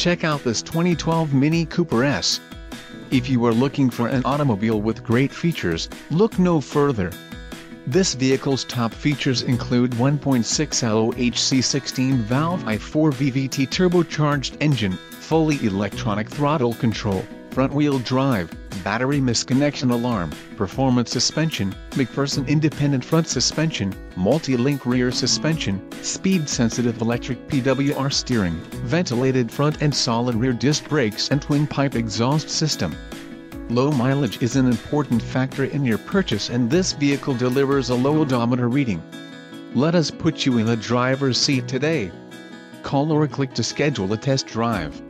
check out this 2012 Mini Cooper S. If you are looking for an automobile with great features, look no further. This vehicle's top features include 1.6L HC16-valve i4 VVT turbocharged engine, fully electronic throttle control, front-wheel drive, battery misconnection alarm, performance suspension, MacPherson independent front suspension, multi-link rear suspension, speed-sensitive electric PWR steering, ventilated front and solid rear disc brakes and twin-pipe exhaust system. Low mileage is an important factor in your purchase and this vehicle delivers a low odometer reading. Let us put you in the driver's seat today. Call or click to schedule a test drive.